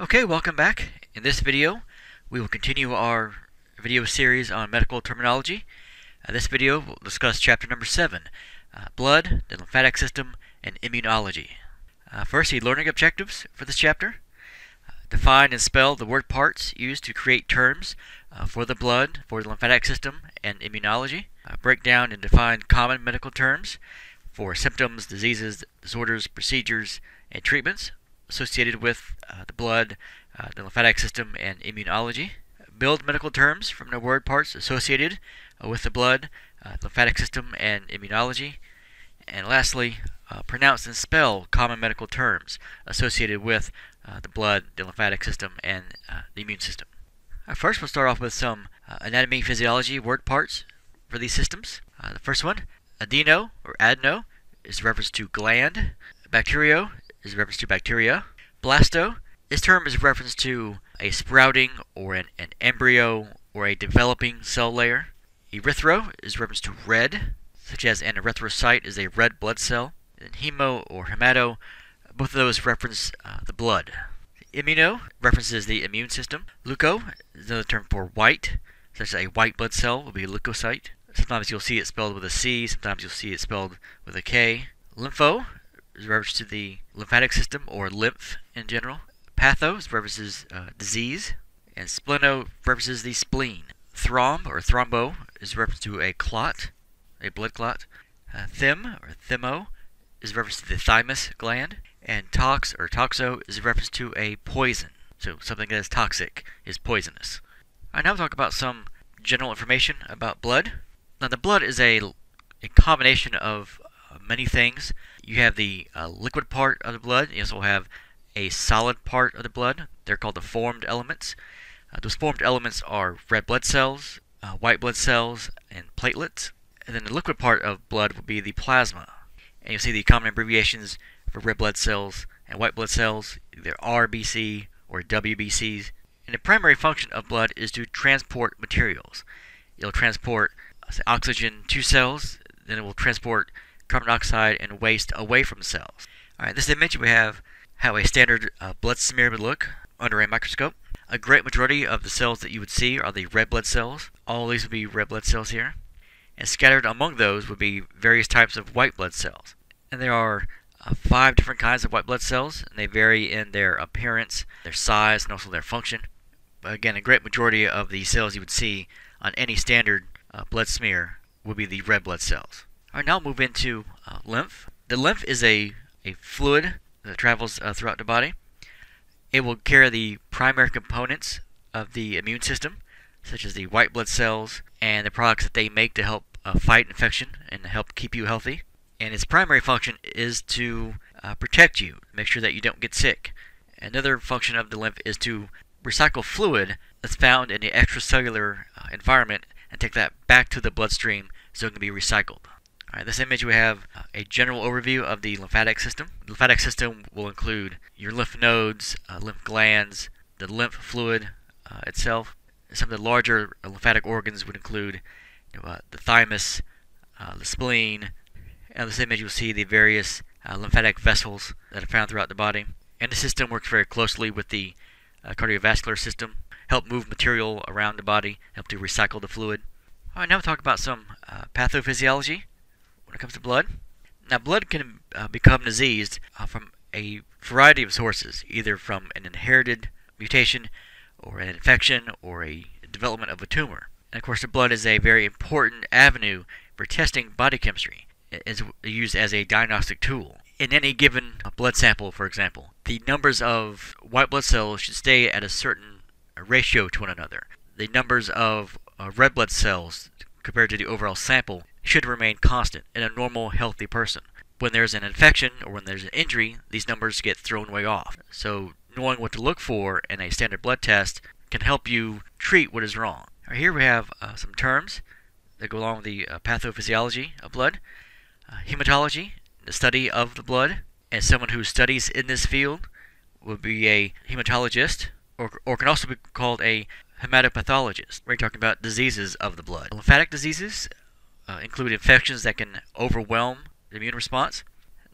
Okay, welcome back. In this video, we will continue our video series on medical terminology. Uh, this video will discuss chapter number 7, uh, blood, the lymphatic system, and immunology. Uh, first, the learning objectives for this chapter. Uh, define and spell the word parts used to create terms uh, for the blood, for the lymphatic system, and immunology. Uh, break down and define common medical terms for symptoms, diseases, disorders, procedures, and treatments associated with uh, the blood, uh, the lymphatic system, and immunology. Build medical terms from the word parts associated uh, with the blood, uh, lymphatic system, and immunology. And lastly, uh, pronounce and spell common medical terms associated with the blood, the lymphatic system, and the immune system. first, we'll start off with some anatomy physiology word parts for these systems. the first one, adeno or adeno, is reference to gland. Bacterio is reference to bacteria. Blasto, this term is reference to a sprouting or an, an embryo or a developing cell layer. Erythro is reference to red, such as an erythrocyte is a red blood cell. And hemo or hemato, both of those reference uh, the blood. Immuno references the immune system. Leuco is another term for white, such as a white blood cell will be a leukocyte. Sometimes you'll see it spelled with a C, sometimes you'll see it spelled with a K. Lympho reference to the lymphatic system or lymph in general. Pathos references uh, disease, and spleno references the spleen. Thromb or thrombo is reference to a clot, a blood clot. Uh, thym or thymo is reference to the thymus gland, and tox or toxo is reference to a poison. So something that is toxic is poisonous. I now talk about some general information about blood. Now the blood is a, a combination of many things. You have the uh, liquid part of the blood. You also have a solid part of the blood. They're called the formed elements. Uh, those formed elements are red blood cells, uh, white blood cells, and platelets. And then the liquid part of blood will be the plasma. And you'll see the common abbreviations for red blood cells and white blood cells, either RBC or WBCs. And the primary function of blood is to transport materials. It'll transport say, oxygen to cells, then it will transport carbon dioxide and waste away from cells. Alright, this image we have how a standard uh, blood smear would look under a microscope. A great majority of the cells that you would see are the red blood cells. All these would be red blood cells here. And scattered among those would be various types of white blood cells. And there are uh, five different kinds of white blood cells, and they vary in their appearance, their size, and also their function. But again, a great majority of the cells you would see on any standard uh, blood smear would be the red blood cells. Alright, now we'll move into uh, lymph. The lymph is a, a fluid that travels uh, throughout the body. It will carry the primary components of the immune system, such as the white blood cells and the products that they make to help uh, fight infection and help keep you healthy. And its primary function is to uh, protect you, make sure that you don't get sick. Another function of the lymph is to recycle fluid that's found in the extracellular uh, environment and take that back to the bloodstream so it can be recycled. Alright, this image we have uh, a general overview of the lymphatic system. The lymphatic system will include your lymph nodes, uh, lymph glands, the lymph fluid uh, itself. Some of the larger lymphatic organs would include you know, uh, the thymus, uh, the spleen, and this image you'll see the various uh, lymphatic vessels that are found throughout the body. And the system works very closely with the cardiovascular system, help move material around the body, help to recycle the fluid. Alright, now we'll talk about some pathophysiology when it comes to blood. Now, blood can uh, become diseased uh, from a variety of sources, either from an inherited mutation, or an infection, or a development of a tumor. And of course, the blood is a very important avenue for testing body chemistry. It's used as a diagnostic tool. In any given blood sample, for example, the numbers of white blood cells should stay at a certain ratio to one another. The numbers of uh, red blood cells compared to the overall sample should remain constant in a normal, healthy person. When there's an infection or when there's an injury, these numbers get thrown way off. So, knowing what to look for in a standard blood test can help you treat what is wrong. Right, here we have uh, some terms that go along with the uh, pathophysiology of blood. Uh, hematology, the study of the blood, and someone who studies in this field would be a hematologist, or, or can also be called a hematopathologist. We're talking about diseases of the blood. Lymphatic diseases uh, include infections that can overwhelm the immune response.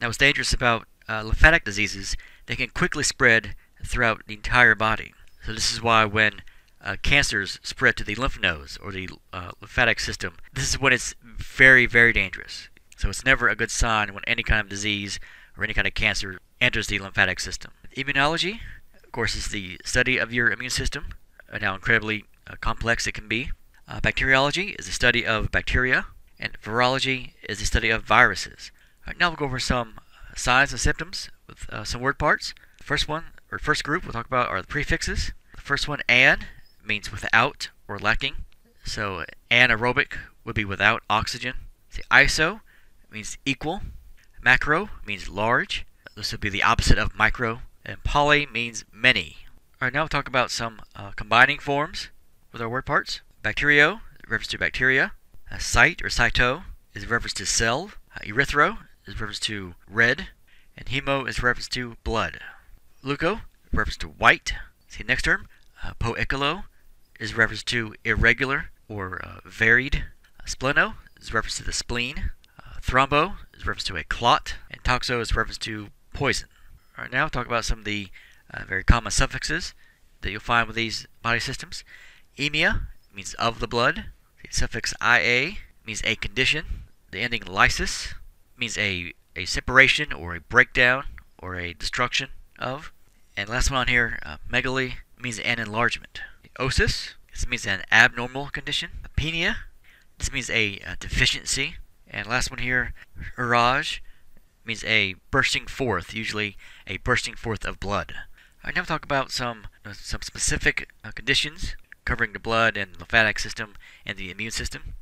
Now, what's dangerous about uh, lymphatic diseases, they can quickly spread throughout the entire body. So this is why when uh, cancers spread to the lymph nodes or the uh, lymphatic system, this is when it's very, very dangerous. So it's never a good sign when any kind of disease or any kind of cancer enters the lymphatic system. Immunology, of course, is the study of your immune system and how incredibly uh, complex it can be. Uh, bacteriology is the study of bacteria, and virology is the study of viruses. Now we'll go over some uh, signs and symptoms with uh, some word parts. First one, or first group we'll talk about are the prefixes. The first one, an, means without or lacking. So anaerobic would be without oxygen. The iso means equal. Macro means large. This would be the opposite of micro. And poly means many. Alright, now we'll talk about some uh, combining forms with our word parts. Bacterio refers to bacteria. Uh, cyte or cyto is reference to cell. Uh, erythro is reference to red. And hemo is reference to blood. Leuco reference to white. See next term. Uh, poikilo is reference to irregular or uh, varied. Uh, spleno is reference to the spleen. Uh, thrombo is reference to a clot. And toxo is reference to poison. Alright, now we'll talk about some of the uh, very common suffixes that you'll find with these body systems. Emia means of the blood. The suffix ia means a condition. The ending lysis means a, a separation or a breakdown or a destruction of. And last one on here, uh, megaly means an enlargement. Osis, this means an abnormal condition. Apenia, this means a, a deficiency. And last one here, urage, means a bursting forth, usually a bursting forth of blood. I now talk about some uh, some specific uh, conditions covering the blood and lymphatic system and the immune system.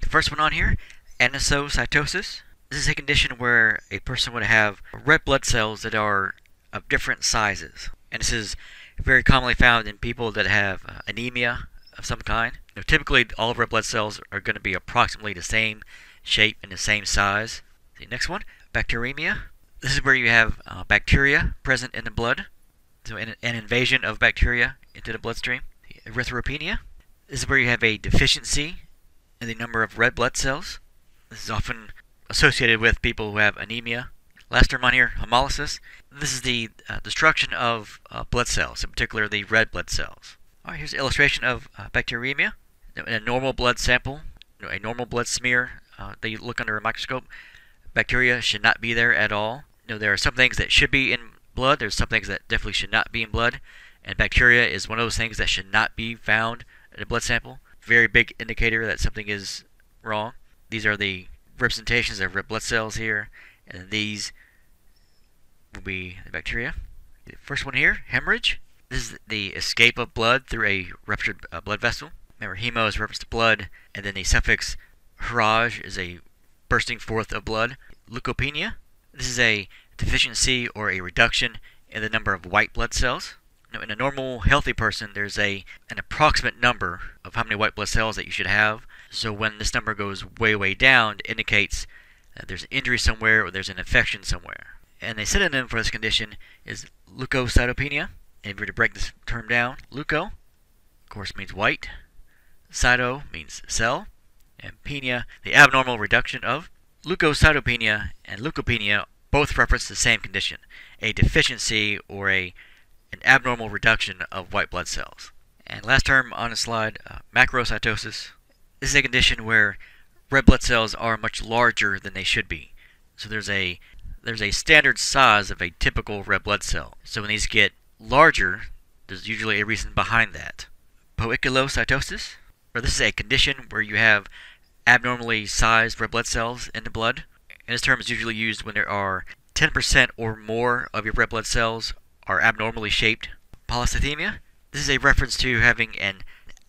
the first one on here, anisocytosis. This is a condition where a person would have red blood cells that are of different sizes, and this is very commonly found in people that have uh, anemia of some kind. Typically, all red blood cells are going to be approximately the same shape and the same size. The next one, bacteremia. This is where you have uh, bacteria present in the blood so an, an invasion of bacteria into the bloodstream. Erythropenia. This is where you have a deficiency in the number of red blood cells. This is often associated with people who have anemia. Last term on here, hemolysis. This is the uh, destruction of uh, blood cells, in particular the red blood cells. All right, here's an illustration of uh, bacteremia. In a normal blood sample, a normal blood smear, uh, they look under a microscope. Bacteria should not be there at all. You know, there are some things that should be in blood. There's some things that definitely should not be in blood, and bacteria is one of those things that should not be found in a blood sample. Very big indicator that something is wrong. These are the representations of red blood cells here, and these will be the bacteria. The first one here, hemorrhage. This is the escape of blood through a ruptured uh, blood vessel. Remember, hemo is reference to blood, and then the suffix hurrage is a bursting forth of blood. Leukopenia. This is a deficiency or a reduction in the number of white blood cells. Now, in a normal, healthy person, there's a an approximate number of how many white blood cells that you should have. So when this number goes way, way down, it indicates that there's an injury somewhere or there's an infection somewhere. And a synonym for this condition is leukocytopenia. And if we were to break this term down, leuko, of course, means white. Cyto means cell. And penia, the abnormal reduction of. Leukocytopenia and leukopenia both reference the same condition, a deficiency or a an abnormal reduction of white blood cells. And last term on the slide, uh, macrocytosis. This is a condition where red blood cells are much larger than they should be. So there's a there's a standard size of a typical red blood cell. So when these get larger, there's usually a reason behind that. Poikilocytosis, or this is a condition where you have abnormally sized red blood cells in the blood. And this term is usually used when there are 10% or more of your red blood cells are abnormally shaped. Polycythemia. This is a reference to having an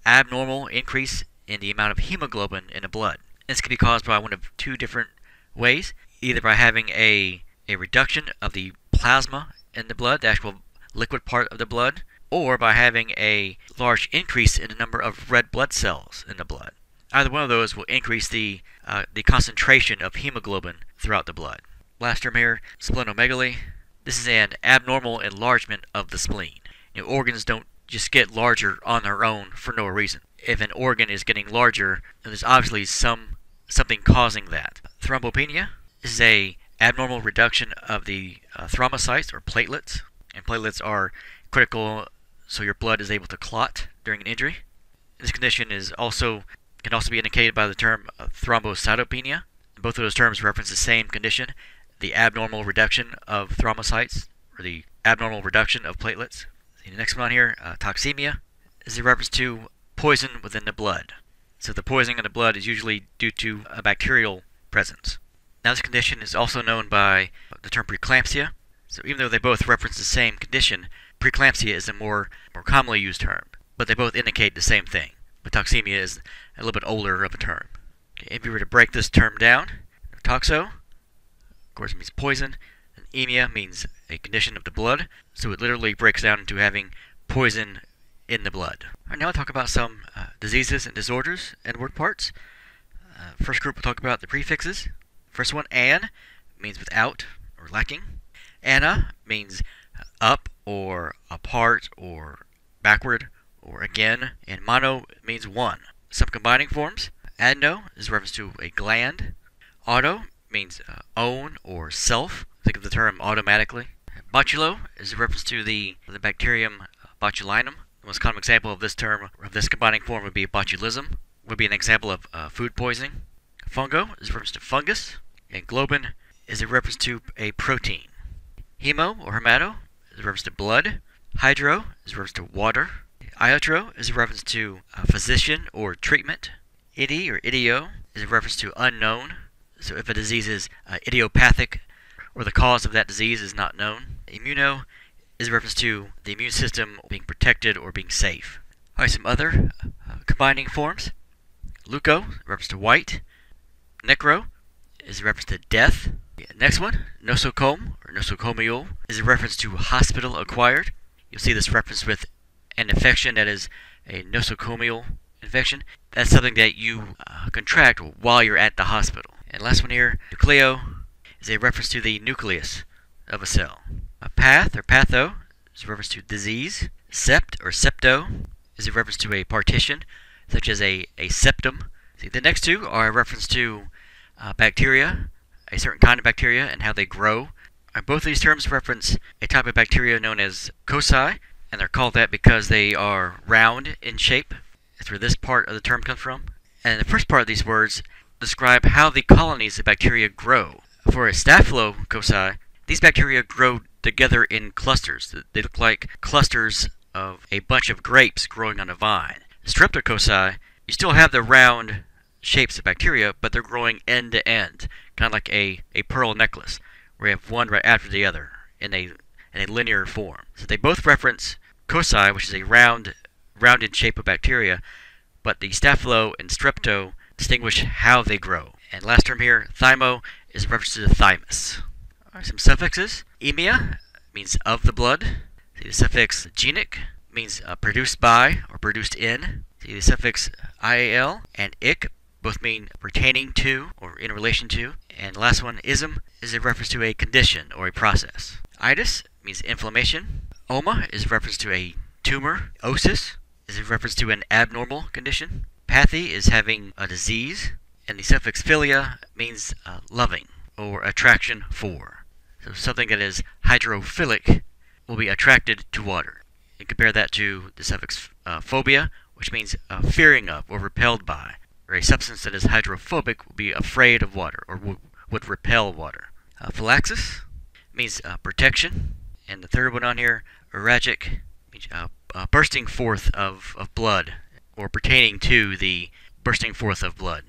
abnormal increase in the amount of hemoglobin in the blood. This can be caused by one of two different ways, either by having a, a reduction of the plasma in the blood, the actual liquid part of the blood, or by having a large increase in the number of red blood cells in the blood. Either one of those will increase the, uh, the concentration of hemoglobin throughout the blood. Last term here, splenomegaly. This is an abnormal enlargement of the spleen. You know, organs don't just get larger on their own for no reason. If an organ is getting larger, there's obviously some something causing that. Thrombopenia is a abnormal reduction of the uh, thrombocytes or platelets, and platelets are critical so your blood is able to clot during an injury. This condition is also can also be indicated by the term thrombocytopenia. Both of those terms reference the same condition, the abnormal reduction of thrombocytes, or the abnormal reduction of platelets. The next one on here, uh, toxemia, is a reference to poison within the blood. So the poisoning in the blood is usually due to a bacterial presence. Now this condition is also known by the term preeclampsia. So even though they both reference the same condition, preeclampsia is a more, more commonly used term, but they both indicate the same thing. But toxemia is a little bit older of a term. Okay, if you were to break this term down, toxo, of course, means poison, and emia means a condition of the blood, so it literally breaks down into having poison in the blood. All right, now I'll talk about some uh, diseases and disorders and word parts. Uh, first group we'll talk about the prefixes. First one, an, means without or lacking. Ana means up or apart or backward or again. And mono means one. Some combining forms. Adeno is reference to a gland. Auto means uh, own or self. Think of the term automatically. Botulo is a reference to the, the bacterium botulinum. The most common example of this term, of this combining form, would be botulism, would be an example of uh, food poisoning. Fungo is a reference to fungus, and globin is a reference to a protein. Hemo or hemato is a reference to blood. Hydro is a reference to water. Iatro is a reference to a physician or treatment. Idi or idio is a reference to unknown. So if a disease is uh, idiopathic or the cause of that disease is not known. Immuno is a reference to the immune system being protected or being safe. All right, some other uh, combining forms. Leuco, reference to white. Necro is a reference to death. Next one, nosocome or nosocomial is a reference to hospital acquired. You'll see this reference with an infection that is a nosocomial infection. That's something that you uh, contract while you're at the hospital. And last one here, nucleo is a reference to the nucleus of a cell. A path or patho is a reference to disease. Sept or septo is a reference to a partition, such as a, a septum. See, the next two are a reference to uh, bacteria, a certain kind of bacteria, and how they grow. Both of these terms reference a type of bacteria known as cocci, and they're called that because they are round in shape. That's where this part of the term comes from. And the first part of these words describe how the colonies of bacteria grow. For a staphylococci, these bacteria grow together in clusters. They look like clusters of a bunch of grapes growing on a vine. Streptococci, you still have the round shapes of bacteria, but they're growing end to end, kind of like a, a pearl necklace, where you have one right after the other in a in a linear form. So they both reference cocci, which is a round rounded shape of bacteria, but the staphylo and strepto distinguish how they grow. And last term here, thymo, is a reference to the thymus. Some suffixes. Emia means of the blood. The suffix genic means uh, produced by or produced in. The suffix ial and ic both mean pertaining to or in relation to. And last one, ism, is a reference to a condition or a process. Itis means inflammation. Oma is a reference to a tumor. Osis is a reference to an abnormal condition. Pathy is having a disease and the suffix philia means uh, loving or attraction for. So something that is hydrophilic will be attracted to water. And compare that to the suffix uh, phobia, which means uh, fearing of or repelled by. Or a substance that is hydrophobic will be afraid of water or would repel water. Uh, phylaxis means uh, protection. And the third one on here, means uh, uh, bursting forth of, of blood or pertaining to the bursting forth of blood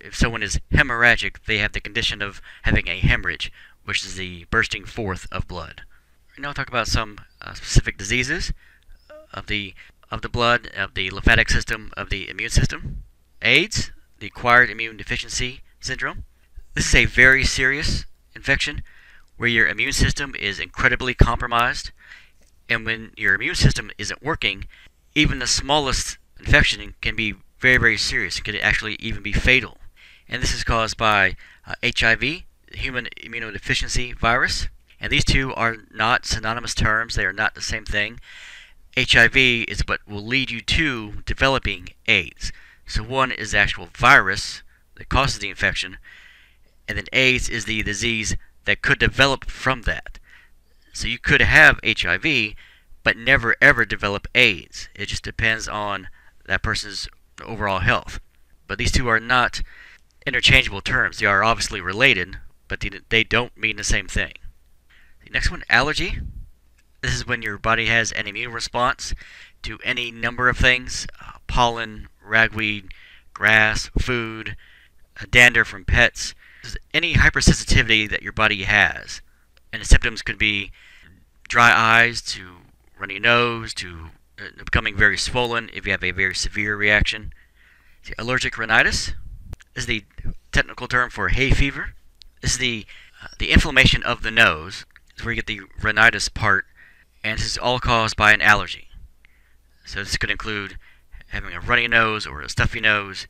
if someone is hemorrhagic, they have the condition of having a hemorrhage, which is the bursting forth of blood. Now I'll talk about some uh, specific diseases of the of the blood, of the lymphatic system, of the immune system. AIDS, the acquired immune deficiency syndrome. This is a very serious infection where your immune system is incredibly compromised, and when your immune system isn't working, even the smallest infection can be very, very serious. It could actually even be fatal and this is caused by uh, HIV, human immunodeficiency virus. And these two are not synonymous terms, they are not the same thing. HIV is what will lead you to developing AIDS. So one is the actual virus that causes the infection, and then AIDS is the disease that could develop from that. So you could have HIV, but never ever develop AIDS. It just depends on that person's overall health. But these two are not interchangeable terms. They are obviously related, but they don't mean the same thing. The next one, allergy. This is when your body has an immune response to any number of things uh, pollen, ragweed, grass, food, dander from pets, any hypersensitivity that your body has. And the symptoms could be dry eyes to runny nose to uh, becoming very swollen if you have a very severe reaction. Allergic rhinitis is the technical term for hay fever. This is the uh, the inflammation of the nose. Is where you get the rhinitis part, and this is all caused by an allergy. So this could include having a runny nose or a stuffy nose,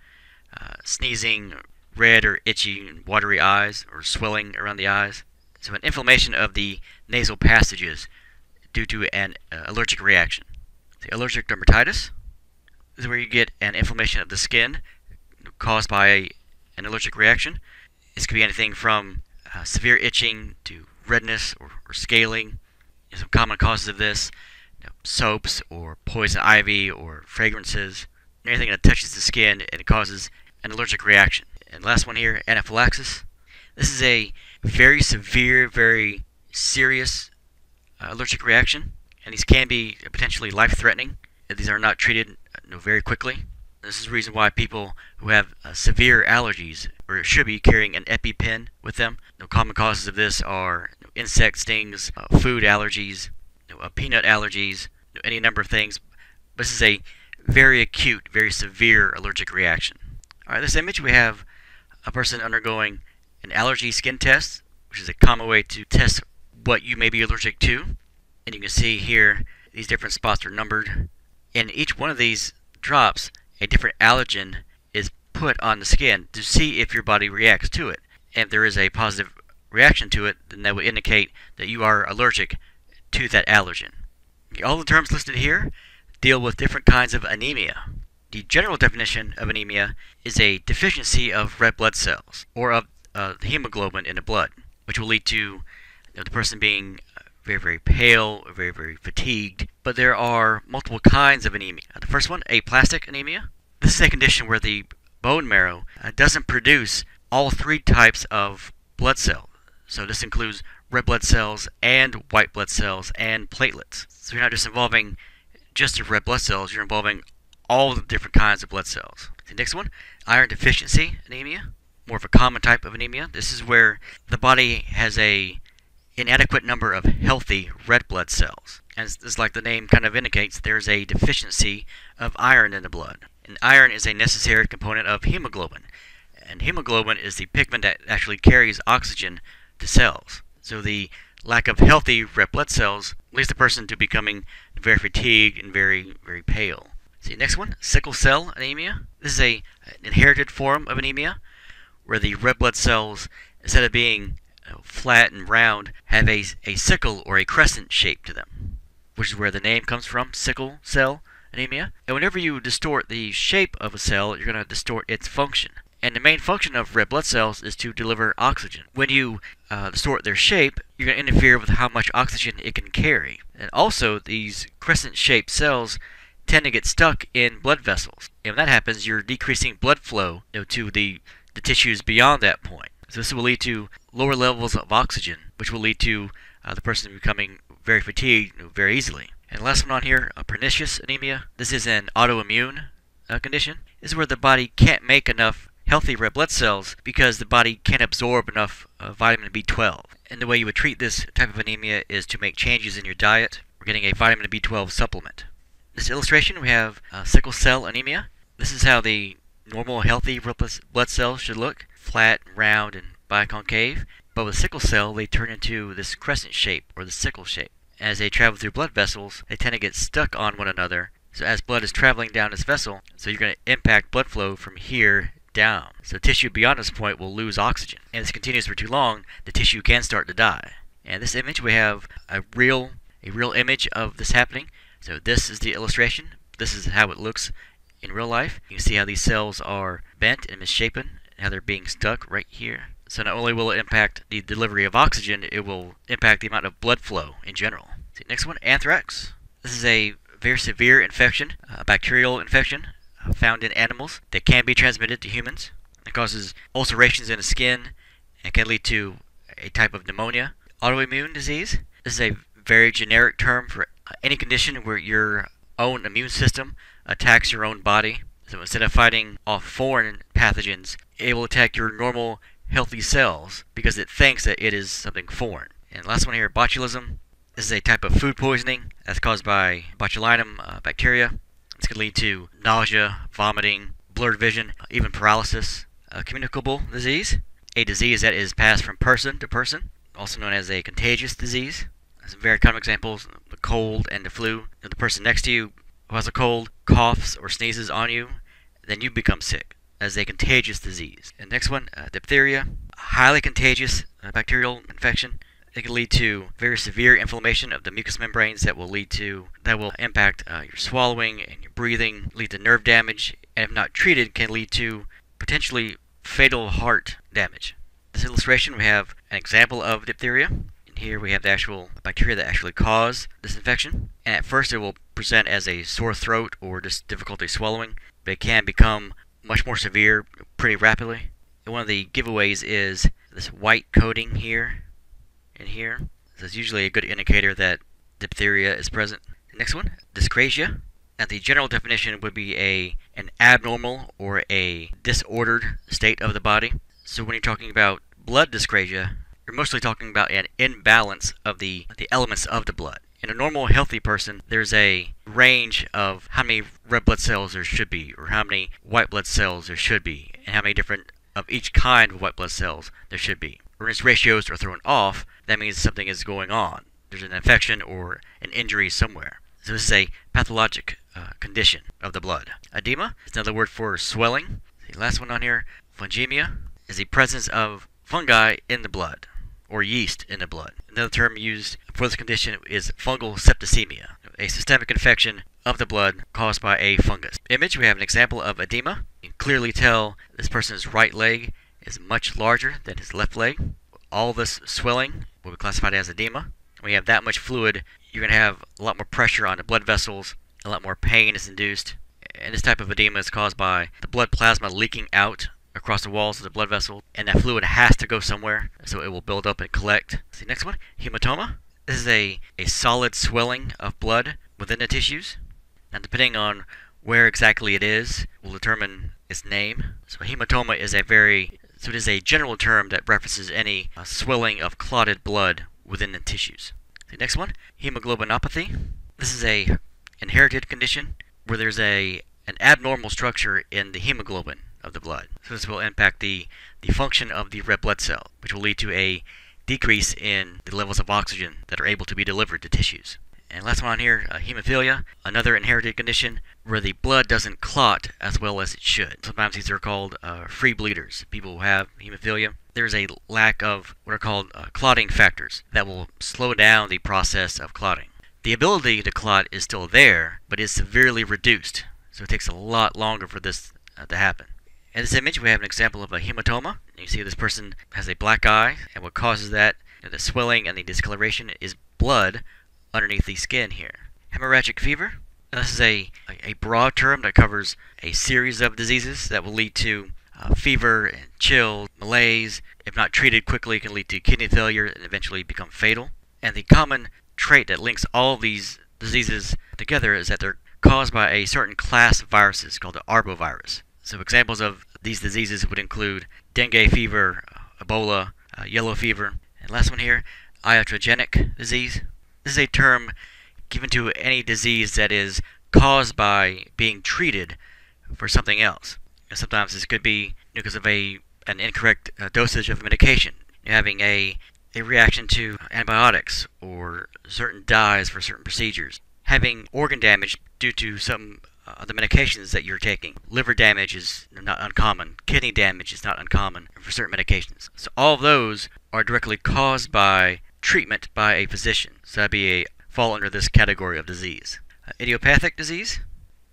uh, sneezing, red or itchy, watery eyes, or swelling around the eyes. So an inflammation of the nasal passages due to an uh, allergic reaction. The allergic dermatitis is where you get an inflammation of the skin caused by an allergic reaction. This could be anything from uh, severe itching to redness or, or scaling. Some common causes of this you know, soaps or poison ivy or fragrances, anything that touches the skin and causes an allergic reaction. And last one here, anaphylaxis. This is a very severe, very serious uh, allergic reaction, and these can be potentially life-threatening if these are not treated you know, very quickly. This is the reason why people who have uh, severe allergies or should be carrying an EpiPen with them. You know, common causes of this are you know, insect stings, uh, food allergies, uh, peanut allergies, any number of things. This is a very acute, very severe allergic reaction. All right, this image we have a person undergoing an allergy skin test, which is a common way to test what you may be allergic to. And you can see here these different spots are numbered. In each one of these drops, a different allergen is put on the skin to see if your body reacts to it. And if there is a positive reaction to it, then that would indicate that you are allergic to that allergen. All the terms listed here deal with different kinds of anemia. The general definition of anemia is a deficiency of red blood cells, or of uh, hemoglobin in the blood, which will lead to you know, the person being uh, very, very pale, or very, very fatigued. But there are multiple kinds of anemia. Uh, the first one, aplastic anemia. This is a condition where the bone marrow uh, doesn't produce all three types of blood cells. So this includes red blood cells and white blood cells and platelets. So you're not just involving just the red blood cells, you're involving all the different kinds of blood cells. The next one, iron deficiency anemia, more of a common type of anemia. This is where the body has a inadequate number of healthy red blood cells. As, as like the name kind of indicates, there's a deficiency of iron in the blood. And iron is a necessary component of hemoglobin. And hemoglobin is the pigment that actually carries oxygen to cells. So the lack of healthy red blood cells leads the person to becoming very fatigued and very, very pale. See, next one, sickle cell anemia. This is a an inherited form of anemia where the red blood cells, instead of being flat and round, have a, a sickle or a crescent shape to them, which is where the name comes from, sickle cell anemia. And whenever you distort the shape of a cell, you're going to distort its function. And the main function of red blood cells is to deliver oxygen. When you uh, distort their shape, you're going to interfere with how much oxygen it can carry. And also, these crescent-shaped cells tend to get stuck in blood vessels. And when that happens, you're decreasing blood flow you know, to the, the tissues beyond that point. So this will lead to lower levels of oxygen, which will lead to uh, the person becoming very fatigued very easily. And last one on here, a pernicious anemia. This is an autoimmune uh, condition. This is where the body can't make enough healthy red blood cells because the body can't absorb enough uh, vitamin B12. And the way you would treat this type of anemia is to make changes in your diet. We're getting a vitamin B12 supplement. This illustration, we have uh, sickle cell anemia. This is how the normal healthy blood cells should look, flat, round, and biconcave. But with sickle cell, they turn into this crescent shape, or the sickle shape. As they travel through blood vessels, they tend to get stuck on one another. So as blood is traveling down this vessel, so you're going to impact blood flow from here down. So tissue beyond this point will lose oxygen. And this continues for too long, the tissue can start to die. And this image, we have a real, a real image of this happening. So this is the illustration. This is how it looks in real life. You can see how these cells are bent and misshapen, how they're being stuck right here. So not only will it impact the delivery of oxygen, it will impact the amount of blood flow in general. See, next one, anthrax. This is a very severe infection, a bacterial infection uh, found in animals that can be transmitted to humans. It causes ulcerations in the skin and can lead to a type of pneumonia. Autoimmune disease. This is a very generic term for any condition where your own immune system attacks your own body. So instead of fighting off foreign pathogens, it will attack your normal healthy cells because it thinks that it is something foreign. And last one here, botulism. This is a type of food poisoning that's caused by botulinum uh, bacteria. This can lead to nausea, vomiting, blurred vision, even paralysis. A communicable disease, a disease that is passed from person to person, also known as a contagious disease. Some very common examples, the cold and the flu. If the person next to you who has a cold coughs or sneezes on you, then you become sick as a contagious disease. And next one, uh, diphtheria, highly contagious uh, bacterial infection. It can lead to very severe inflammation of the mucous membranes that will lead to that will impact uh, your swallowing and your breathing, lead to nerve damage, and if not treated, can lead to potentially fatal heart damage. This illustration we have an example of diphtheria. Here we have the actual bacteria that actually cause this infection. And at first it will present as a sore throat or just difficulty swallowing, but it can become much more severe pretty rapidly. And one of the giveaways is this white coating here and here. This is usually a good indicator that diphtheria is present. next one, dyscrasia. Now the general definition would be a an abnormal or a disordered state of the body. So when you're talking about blood dyscrasia, you're mostly talking about an imbalance of the the elements of the blood. In a normal healthy person, there's a range of how many red blood cells there should be, or how many white blood cells there should be, and how many different of each kind of white blood cells there should be. When its ratios are thrown off, that means something is going on. There's an infection or an injury somewhere. So this is a pathologic uh, condition of the blood. Edema is another word for swelling. The last one on here, fungemia, is the presence of fungi in the blood or yeast in the blood. Another term used for this condition is fungal septicemia, a systemic infection of the blood caused by a fungus. Image, we have an example of edema. You can clearly tell this person's right leg is much larger than his left leg. All this swelling will be classified as edema. When you have that much fluid, you're going to have a lot more pressure on the blood vessels, a lot more pain is induced. And this type of edema is caused by the blood plasma leaking out across the walls of the blood vessel, and that fluid has to go somewhere, so it will build up and collect. See, next one, hematoma. This is a, a solid swelling of blood within the tissues. Now, depending on where exactly it is, will determine its name. So, hematoma is a very so it is a general term that references any uh, swelling of clotted blood within the tissues. The next one, hemoglobinopathy. This is a inherited condition where there's a an abnormal structure in the hemoglobin of the blood. So this will impact the, the function of the red blood cell, which will lead to a decrease in the levels of oxygen that are able to be delivered to tissues. And last one on here, uh, hemophilia, another inherited condition where the blood doesn't clot as well as it should. Sometimes these are called uh, free bleeders. People who have hemophilia, there's a lack of what are called uh, clotting factors that will slow down the process of clotting. The ability to clot is still there, but is severely reduced. So it takes a lot longer for this uh, to happen. In this image, we have an example of a hematoma. You see this person has a black eye, and what causes that, you know, the swelling and the discoloration, is blood underneath the skin here. Hemorrhagic fever. This is a, a broad term that covers a series of diseases that will lead to uh, fever and chill, malaise. If not treated quickly, it can lead to kidney failure and eventually become fatal. And the common trait that links all these diseases together is that they're caused by a certain class of viruses called the arbovirus. So examples of these diseases would include dengue fever, Ebola, uh, yellow fever, and last one here, iatrogenic disease, this is a term given to any disease that is caused by being treated for something else. sometimes this could be because of a an incorrect uh, dosage of medication. You're having a a reaction to antibiotics or certain dyes for certain procedures. Having organ damage due to some uh, the medications that you're taking. Liver damage is not uncommon. Kidney damage is not uncommon for certain medications. So all of those are directly caused by treatment by a physician. So that'd be a fall under this category of disease. Uh, idiopathic disease.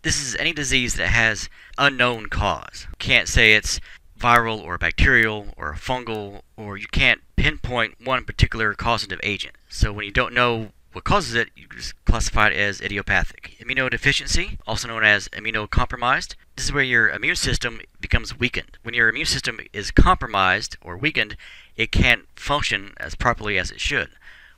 This is any disease that has unknown cause. can't say it's viral or bacterial or fungal, or you can't pinpoint one particular causative agent. So when you don't know what causes it is it as idiopathic. Immunodeficiency, also known as immunocompromised, this is where your immune system becomes weakened. When your immune system is compromised or weakened, it can't function as properly as it should,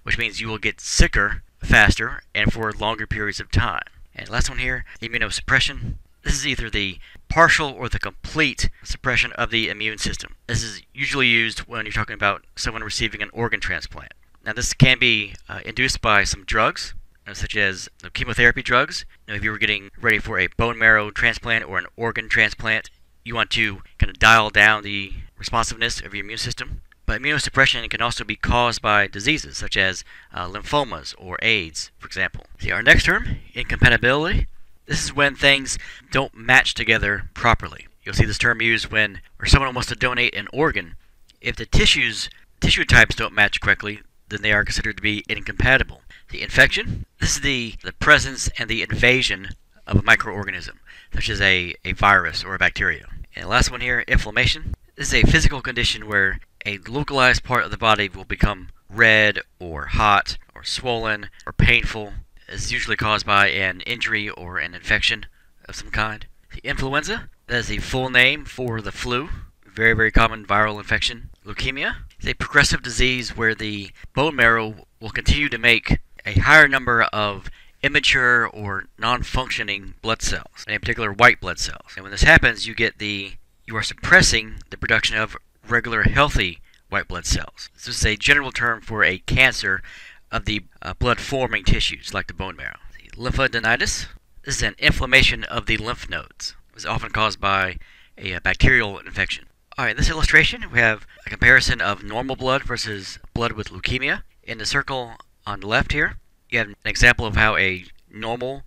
which means you will get sicker faster and for longer periods of time. And last one here, immunosuppression. This is either the partial or the complete suppression of the immune system. This is usually used when you're talking about someone receiving an organ transplant. Now, this can be uh, induced by some drugs, uh, such as chemotherapy drugs. If you were getting ready for a bone marrow transplant or an organ transplant, you want to kind of dial down the responsiveness of your immune system. But immunosuppression can also be caused by diseases such as uh, lymphomas or AIDS, for example. See, our next term, incompatibility. This is when things don't match together properly. You'll see this term used when or someone wants to donate an organ. If the tissues tissue types don't match correctly, then they are considered to be incompatible. The infection. This is the, the presence and the invasion of a microorganism, such as a, a virus or a bacteria. And the last one here, inflammation. This is a physical condition where a localized part of the body will become red or hot or swollen or painful. It's usually caused by an injury or an infection of some kind. The influenza, that is the full name for the flu, very, very common viral infection. Leukemia is a progressive disease where the bone marrow will continue to make a higher number of immature or non-functioning blood cells, in particular white blood cells. And when this happens, you get the you are suppressing the production of regular healthy white blood cells. This is a general term for a cancer of the uh, blood forming tissues like the bone marrow. The lymphadenitis this is an inflammation of the lymph nodes. It's often caused by a, a bacterial infection. Alright, in this illustration we have a comparison of normal blood versus blood with leukemia. In the circle on the left here, you have an example of how a normal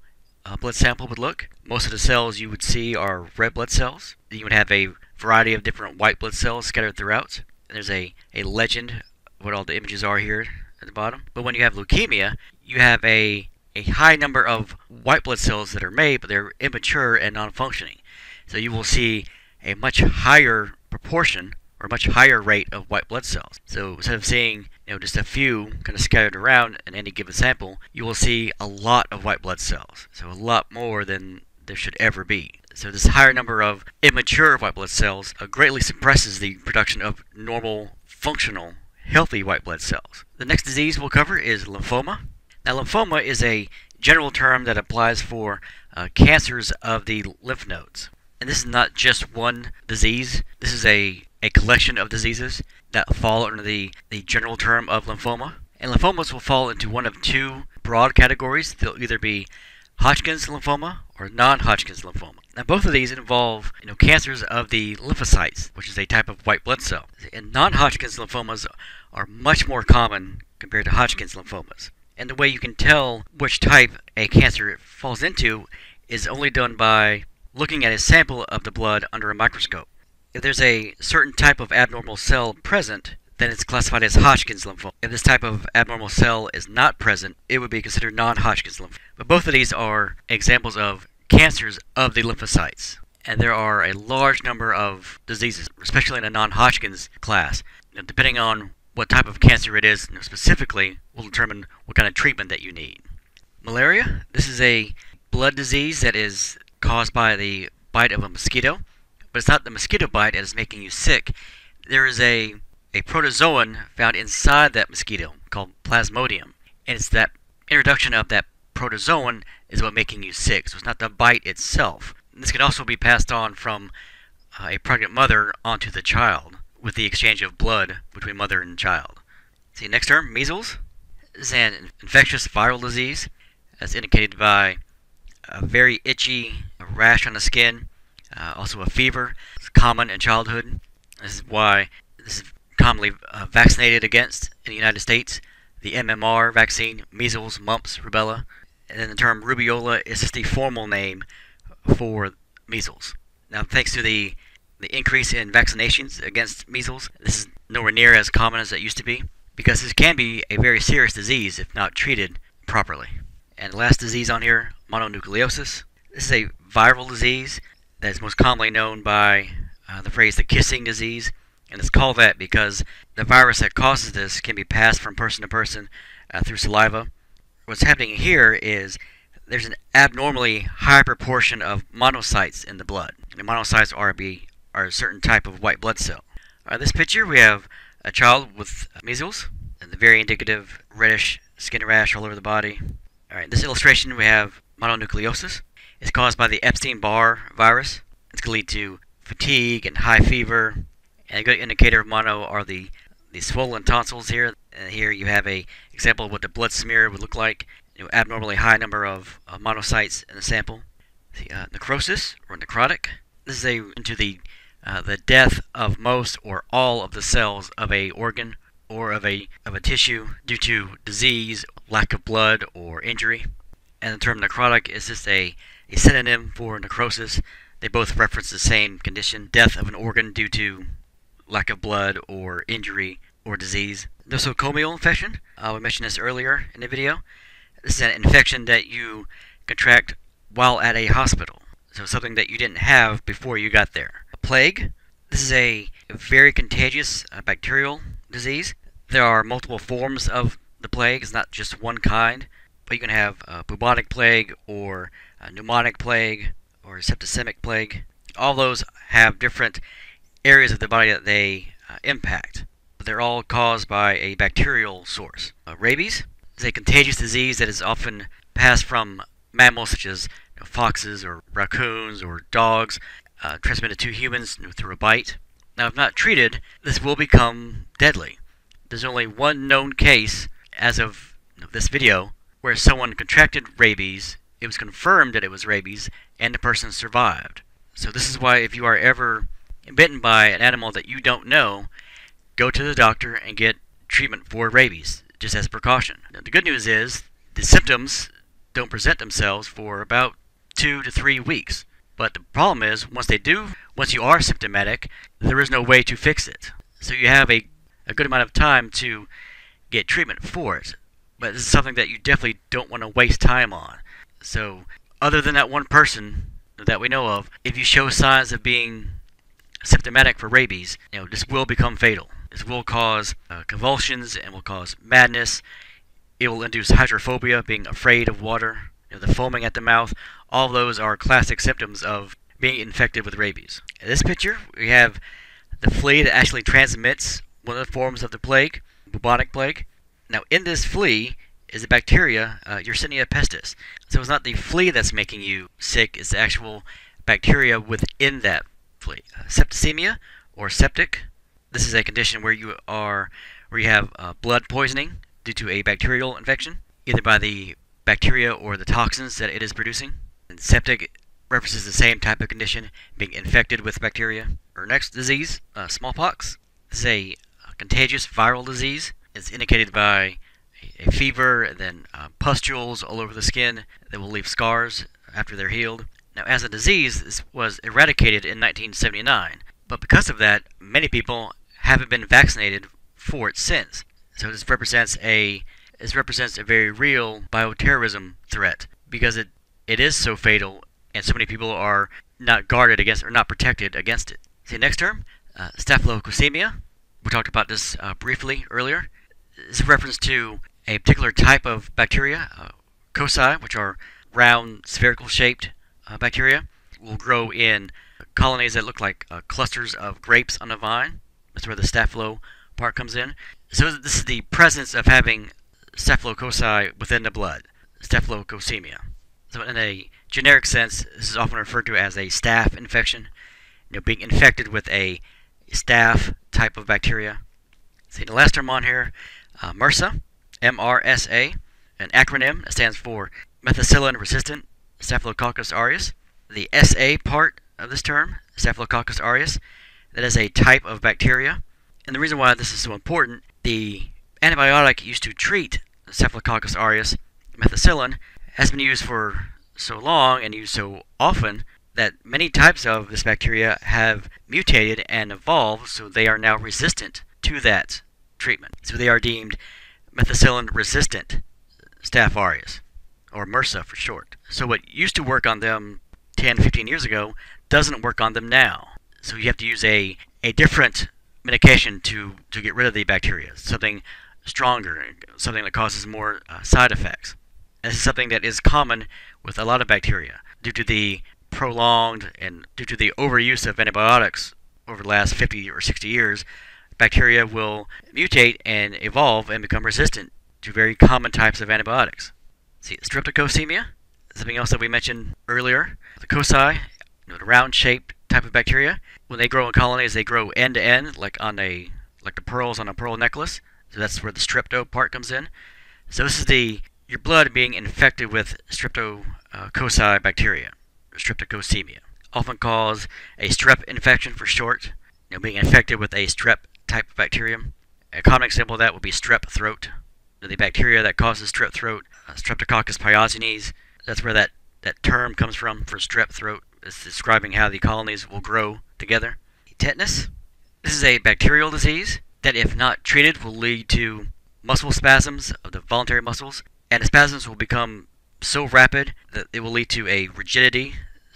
uh, blood sample would look. Most of the cells you would see are red blood cells. You would have a variety of different white blood cells scattered throughout. And there's a, a legend what all the images are here at the bottom. But when you have leukemia, you have a, a high number of white blood cells that are made, but they're immature and non-functioning. So you will see a much higher proportion or much higher rate of white blood cells. So instead of seeing you know just a few kind of scattered around in any given sample, you will see a lot of white blood cells. So a lot more than there should ever be. So this higher number of immature white blood cells uh, greatly suppresses the production of normal, functional, healthy white blood cells. The next disease we'll cover is lymphoma. Now lymphoma is a general term that applies for uh, cancers of the lymph nodes. And this is not just one disease. This is a, a collection of diseases that fall under the, the general term of lymphoma. And lymphomas will fall into one of two broad categories. They'll either be Hodgkin's lymphoma or non-Hodgkin's lymphoma. Now both of these involve you know, cancers of the lymphocytes, which is a type of white blood cell. And non-Hodgkin's lymphomas are much more common compared to Hodgkin's lymphomas. And the way you can tell which type a cancer falls into is only done by looking at a sample of the blood under a microscope. If there's a certain type of abnormal cell present, then it's classified as Hodgkin's lymphoma. If this type of abnormal cell is not present, it would be considered non-Hodgkin's lymphoma. But both of these are examples of cancers of the lymphocytes. And there are a large number of diseases, especially in a non-Hodgkin's class. depending on what type of cancer it is specifically, will determine what kind of treatment that you need. Malaria, this is a blood disease that is caused by the bite of a mosquito, but it's not the mosquito bite that is making you sick. There is a a protozoan found inside that mosquito called Plasmodium. And it's that introduction of that protozoan is what making you sick. So it's not the bite itself. And this can also be passed on from uh, a pregnant mother onto the child with the exchange of blood between mother and child. See, next term, measles. This is an infectious viral disease as indicated by a very itchy rash on the skin, uh, also a fever. It's common in childhood. This is why this is commonly uh, vaccinated against in the United States, the MMR vaccine, measles, mumps, rubella, and then the term rubeola is just the formal name for measles. Now, thanks to the the increase in vaccinations against measles, this is nowhere near as common as it used to be, because this can be a very serious disease if not treated properly. And last disease on here, mononucleosis. This is a viral disease that is most commonly known by uh, the phrase the kissing disease. And it's called that because the virus that causes this can be passed from person to person uh, through saliva what's happening here is there's an abnormally high proportion of monocytes in the blood. And monocytes are, be, are a certain type of white blood cell. In this picture, we have a child with measles, and the very indicative reddish skin rash all over the body. All right, this illustration, we have mononucleosis. It's caused by the Epstein-Barr virus. It's going to lead to fatigue and high fever. And a good indicator of mono are the, the swollen tonsils here. And here you have a example of what the blood smear would look like. You know, abnormally high number of uh, monocytes in the sample. The uh, necrosis or necrotic. This is a into the uh, the death of most or all of the cells of a organ or of a of a tissue due to disease, lack of blood, or injury. And the term necrotic is just a, a synonym for necrosis. They both reference the same condition, death of an organ due to lack of blood or injury or disease. Nosocomial infection, uh, we mentioned this earlier in the video. This is an infection that you contract while at a hospital. So something that you didn't have before you got there. A plague. This is a very contagious uh, bacterial disease. There are multiple forms of the plague. It's not just one kind. But you can have a bubonic plague or pneumonic plague or septicemic plague. All those have different areas of the body that they uh, impact. But they're all caused by a bacterial source. Uh, rabies is a contagious disease that is often passed from mammals such as you know, foxes or raccoons or dogs, uh, transmitted to humans through a bite. Now, if not treated, this will become deadly. There's only one known case as of this video where someone contracted rabies, it was confirmed that it was rabies, and the person survived. So this is why if you are ever bitten by an animal that you don't know, go to the doctor and get treatment for rabies just as a precaution. Now, the good news is the symptoms don't present themselves for about two to three weeks. But the problem is, once they do, once you are symptomatic, there is no way to fix it. So you have a, a good amount of time to get treatment for it. But this is something that you definitely don't want to waste time on. So, other than that one person that we know of, if you show signs of being symptomatic for rabies, you know, this will become fatal. This will cause uh, convulsions and will cause madness. It will induce hydrophobia, being afraid of water, you know, the foaming at the mouth. All those are classic symptoms of being infected with rabies. In this picture, we have the flea that actually transmits one of the forms of the plague, bubonic plague. Now, in this flea is a bacteria, uh, Yersinia pestis. So it's not the flea that's making you sick, it's the actual bacteria within that flea. Uh, septicemia, or septic, this is a condition where you are where you have uh, blood poisoning due to a bacterial infection, either by the bacteria or the toxins that it is producing. And septic references the same type of condition, being infected with bacteria. Our next disease, uh, smallpox. This is a, contagious viral disease. It's indicated by a, fever and then uh, pustules all over the skin that will leave scars after they're healed. Now, as a disease, this was eradicated in 1979, but because of that, many people haven't been vaccinated for it since. So this represents a this represents a very real bioterrorism threat because it it is so fatal and so many people are not guarded against or not protected against it. See next term, uh, Staphylococcemia. We talked about this uh, briefly earlier. Is a reference to a particular type of bacteria, uh, which are round, spherical shaped uh, bacteria, will grow in colonies that look like uh, clusters of grapes on a vine. That's where the staphylo part comes in. So this is the presence of having staphylococci within the blood, staphylococcemia. So in a generic sense, this is often referred to as a staph infection, you know, being infected with a staph type of bacteria. See the last term on here, uh, MRSA, M-R-S-A, an acronym that stands for methicillin-resistant Staphylococcus aureus. The SA part of this term, Staphylococcus aureus, that is a type of bacteria. And the reason why this is so important, the antibiotic used to treat Staphylococcus aureus, methicillin, has been used for so long and used so often that many types of this bacteria have mutated and evolved so they are now resistant to that treatment. So they are deemed methicillin resistant Staph aureus, or MRSA for short. So what used to work on them 10, 15 years ago doesn't work on them now. So you have to use a, a different medication to, to get rid of the bacteria, something stronger, something that causes more uh, side effects. This is something that is common with a lot of bacteria due to the prolonged and due to the overuse of antibiotics over the last 50 or 60 years, bacteria will mutate and evolve and become resistant to very common types of antibiotics. See, streptococcemia, something else that we mentioned earlier. The cocci, you know, the round-shaped type of bacteria, when they grow in colonies, they grow end to end, like on a like the pearls on a pearl necklace. So that's where the strepto part comes in. So this is the your blood being infected with streptococci bacteria, or streptococcemia, often cause a strep infection for short. You know, being infected with a strep type of bacterium. A common example of that would be strep throat. The bacteria that causes strep throat, uh, Streptococcus pyogenes, that's where that, that term comes from for strep throat. It's describing how the colonies will grow together. Tetanus. This is a bacterial disease that, if not treated, will lead to muscle spasms of the voluntary muscles, and the spasms will become so rapid that it will lead to a rigidity,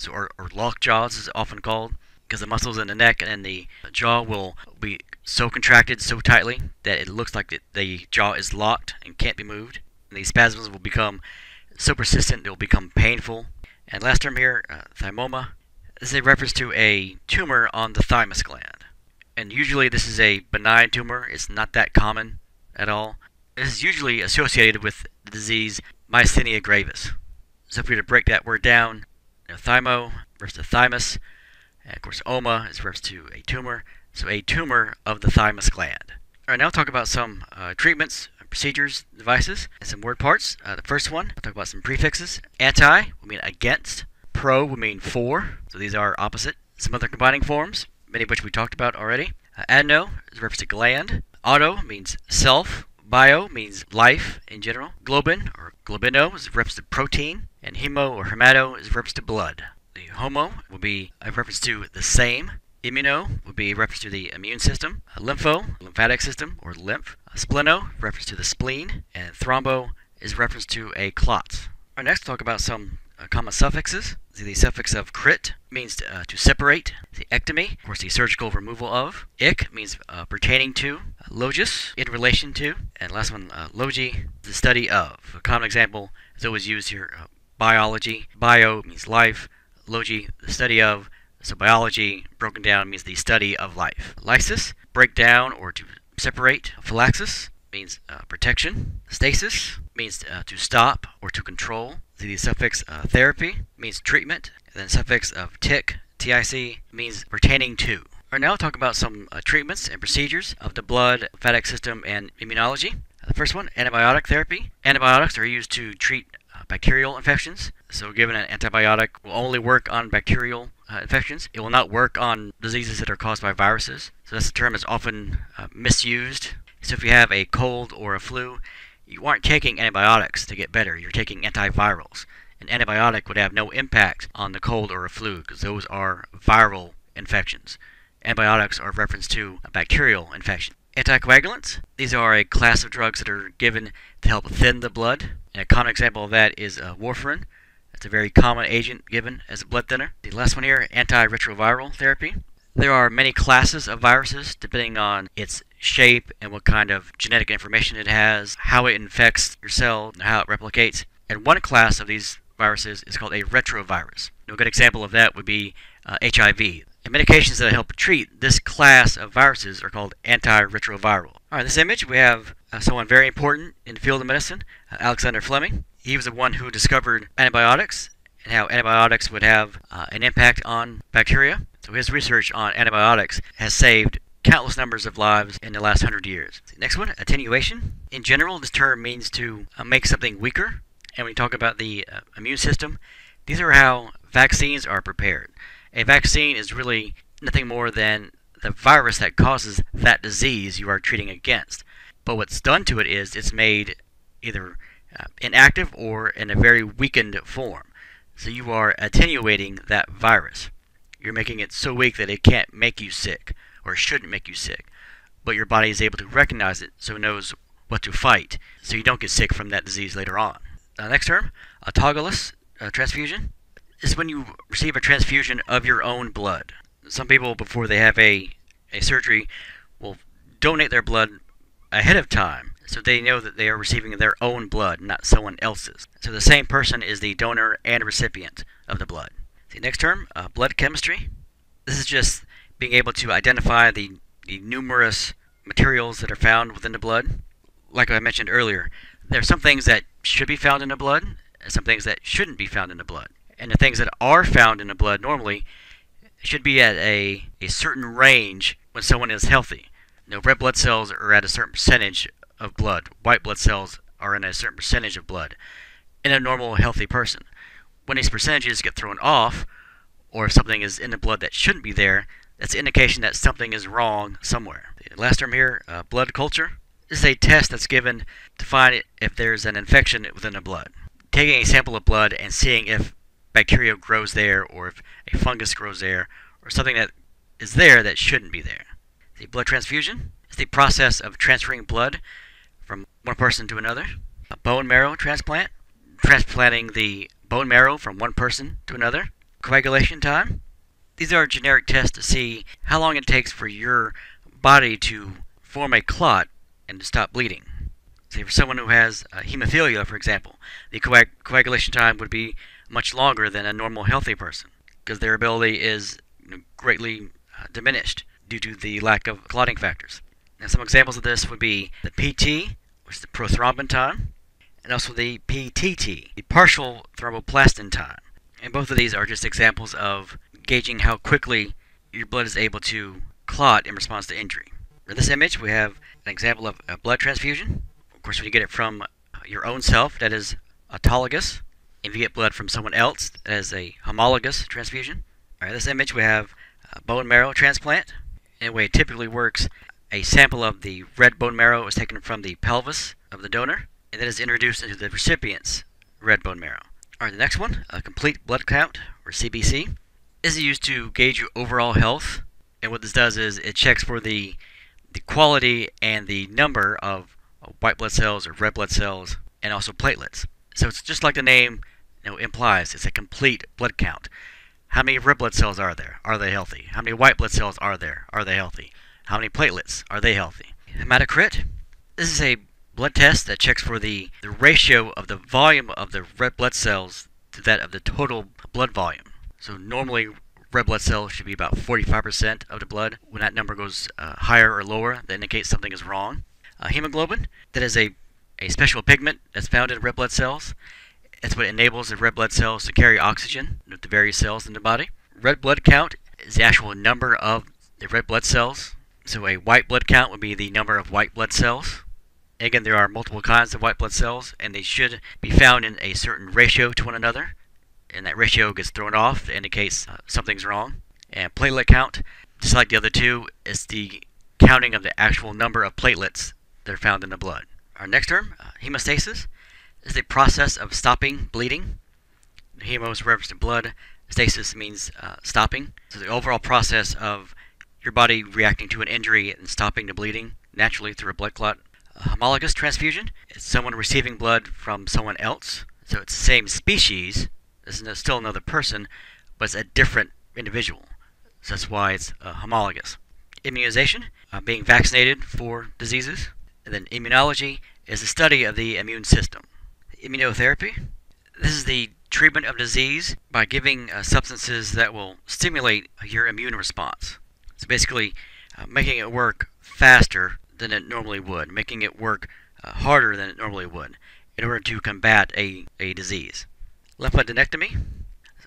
or, or lockjaw, as is often called, because the muscles in the neck and the jaw will be so contracted so tightly that it looks like the jaw is locked and can't be moved. And these spasms will become so persistent they will become painful. And last term here, uh, thymoma. This is a reference to a tumor on the thymus gland. And usually this is a benign tumor. It's not that common at all. This is usually associated with the disease myasthenia gravis. So if we were to break that word down, thymo versus the thymus, and of course oma is reference to a tumor, so a tumor of the thymus gland. Alright, now I'll talk about some uh, treatments, procedures, devices, and some word parts. Uh, the first one, I'll talk about some prefixes. Anti will mean against. Pro will mean for, so these are opposite. Some other combining forms, many of which we talked about already. Uh, adeno is reference to gland. Auto means self. Bio means life in general. Globin or globino is reference to protein. And hemo or hemato is reference to blood. The homo will be a reference to the same. Immuno would be a reference to the immune system. Lympho, lymphatic system, or lymph. Spleno, reference to the spleen. And thrombo is reference to a clot. Our next talk about some uh, common suffixes. The suffix of crit means to, uh, to separate. The ectomy, of course, the surgical removal of. Ic means uh, pertaining to. Logis, in relation to. And last one, uh, logi, the study of. A common example is always used here. Biology. Bio means life. Logi, the study of. So biology, broken down, means the study of life. Lysis, break down or to separate. Phylaxis means uh, protection. Stasis means uh, to stop or to control. The suffix uh, therapy means treatment. And then suffix of tic, tic, means pertaining to. Right, now talk about some uh, treatments and procedures of the blood, lymphatic system, and immunology. The first one, antibiotic therapy. Antibiotics are used to treat bacterial infections. So given an antibiotic will only work on bacterial uh, infections. It will not work on diseases that are caused by viruses. So this term is often uh, misused. So if you have a cold or a flu, you aren't taking antibiotics to get better. You're taking antivirals. An antibiotic would have no impact on the cold or a flu because those are viral infections. Antibiotics are reference to a bacterial infection. Anticoagulants. These are a class of drugs that are given to help thin the blood. A common example of that is uh, warfarin. It's a very common agent given as a blood thinner. The last one here, antiretroviral therapy. There are many classes of viruses depending on its shape and what kind of genetic information it has, how it infects your cell, and how it replicates. And one class of these viruses is called a retrovirus. A good example of that would be uh, HIV. And medications that help treat this class of viruses are called antiretroviral. All right, this image we have uh, someone very important in the field of medicine, uh, Alexander Fleming. He was the one who discovered antibiotics and how antibiotics would have uh, an impact on bacteria. So his research on antibiotics has saved countless numbers of lives in the last hundred years. Next one, attenuation. In general, this term means to uh, make something weaker. And when we talk about the uh, immune system, these are how vaccines are prepared. A vaccine is really nothing more than the virus that causes that disease you are treating against. But what's done to it is it's made either uh, inactive or in a very weakened form. So you are attenuating that virus. You're making it so weak that it can't make you sick or shouldn't make you sick. But your body is able to recognize it so it knows what to fight so you don't get sick from that disease later on. Uh, next term, autologous uh, transfusion is when you receive a transfusion of your own blood. Some people, before they have a, a surgery, will donate their blood ahead of time so they know that they are receiving their own blood, not someone else's. So the same person is the donor and recipient of the blood. The next term, uh, blood chemistry. This is just being able to identify the, the numerous materials that are found within the blood. Like I mentioned earlier, there are some things that should be found in the blood, and some things that shouldn't be found in the blood. And the things that are found in the blood normally should be at a, a certain range when someone is healthy. Know, red blood cells are at a certain percentage of blood. White blood cells are in a certain percentage of blood in a normal, healthy person. When these percentages get thrown off, or if something is in the blood that shouldn't be there, that's indication that something is wrong somewhere. The last term here, uh, blood culture. This is a test that's given to find if there's an infection within the blood. Taking a sample of blood and seeing if bacteria grows there, or if a fungus grows there, or something that is there that shouldn't be there. The blood transfusion is the process of transferring blood from one person to another. A bone marrow transplant, transplanting the bone marrow from one person to another. Coagulation time. These are generic tests to see how long it takes for your body to form a clot and to stop bleeding. Say for someone who has uh, hemophilia, for example, the coag coagulation time would be much longer than a normal healthy person because their ability is greatly uh, diminished due to the lack of clotting factors. Now, some examples of this would be the PT, which is the prothrombin time, and also the PTT, the partial thromboplastin time. And both of these are just examples of gauging how quickly your blood is able to clot in response to injury. In this image, we have an example of a blood transfusion. Of course, when you get it from your own self, that is autologous. If you get blood from someone else, that is a homologous transfusion. All right, this image we have a bone marrow transplant. The way it typically works, a sample of the red bone marrow is taken from the pelvis of the donor, and then is introduced into the recipient's red bone marrow. All right, the next one, a complete blood count, or CBC. Is used to gauge your overall health, and what this does is it checks for the the quality and the number of white blood cells or red blood cells, and also platelets. So it's just like the name you know, implies, it's a complete blood count. How many red blood cells are there? Are they healthy? How many white blood cells are there? Are they healthy? How many platelets? Are they healthy? Hematocrit. This is a blood test that checks for the, the ratio of the volume of the red blood cells to that of the total blood volume. So normally red blood cells should be about 45% of the blood. When that number goes uh, higher or lower, that indicates something is wrong. Uh, hemoglobin, that is a, a special pigment that's found in red blood cells. It's what enables the red blood cells to carry oxygen to the various cells in the body. Red blood count is the actual number of the red blood cells. So a white blood count would be the number of white blood cells. Again, there are multiple kinds of white blood cells, and they should be found in a certain ratio to one another. And that ratio gets thrown off to indicate uh, something's wrong. And platelet count, just like the other two, is the counting of the actual number of platelets that are found in the blood. Our next term, uh, hemostasis is a process of stopping bleeding. Hemos refers to blood. Stasis means uh, stopping. So the overall process of your body reacting to an injury and stopping the bleeding naturally through a blood clot. A homologous transfusion is someone receiving blood from someone else. So it's the same species. This is still another person, but it's a different individual. So that's why it's uh, homologous. Immunization, uh, being vaccinated for diseases. And then immunology is the study of the immune system immunotherapy. This is the treatment of disease by giving uh, substances that will stimulate your immune response. So basically, uh, making it work faster than it normally would, making it work uh, harder than it normally would, in order to combat a, a disease. Lymphadenectomy,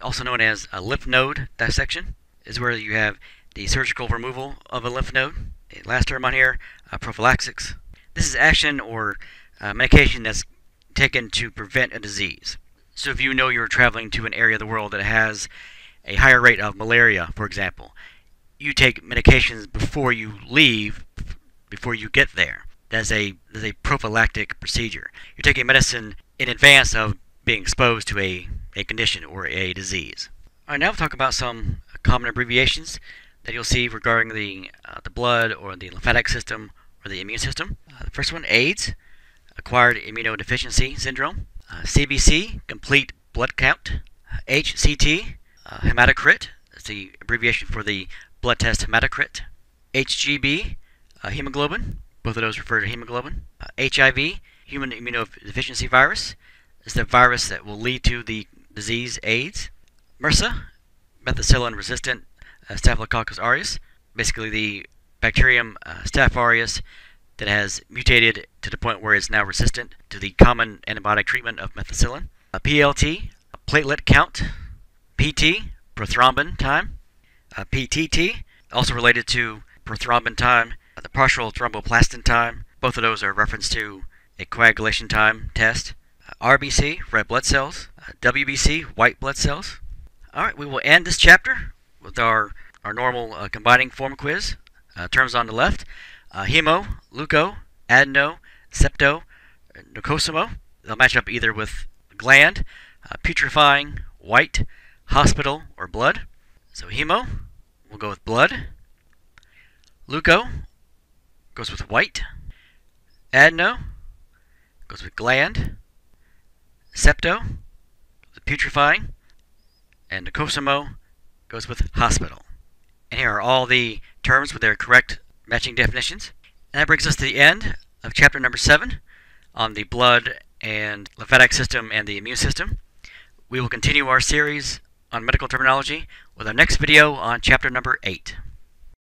also known as a lymph node dissection, is where you have the surgical removal of a lymph node. Last term on here, uh, prophylaxis. This is action or uh, medication that's taken to prevent a disease. So if you know you're traveling to an area of the world that has a higher rate of malaria, for example, you take medications before you leave, before you get there. That's a, that's a prophylactic procedure. You're taking medicine in advance of being exposed to a, a condition or a disease. All right, now we'll talk about some common abbreviations that you'll see regarding the, uh, the blood or the lymphatic system or the immune system. Uh, the first one, AIDS acquired immunodeficiency syndrome, uh, CBC, complete blood count, HCT, uh, hematocrit, that's the abbreviation for the blood test hematocrit, HGB, uh, hemoglobin, Both of those refer to hemoglobin. Uh, HIV, human immunodeficiency virus, is the virus that will lead to the disease AIDS. MRSA, methicillin-resistant uh, Staphylococcus aureus, basically the bacterium uh, Staph aureus that has mutated to the point where it's now resistant to the common antibiotic treatment of methicillin. A PLT, a platelet count. PT, prothrombin time. A PTT, also related to prothrombin time, the partial thromboplastin time. Both of those are reference to a coagulation time test. RBC, red blood cells. WBC, white blood cells. All right, we will end this chapter with our, our normal uh, combining form quiz. Uh, terms on the left. Uh, hemo, leuco, adeno, septo, mucosimo. They'll match up either with gland, uh, putrefying, white, hospital, or blood. So hemo, we'll go with blood. Leuco goes with white. Adeno goes with gland. Septo with putrefying. And mucosimo goes with hospital. And here are all the terms with their correct matching definitions. And that brings us to the end of chapter number 7 on the blood and lymphatic system and the immune system. We will continue our series on medical terminology with our next video on chapter number 8.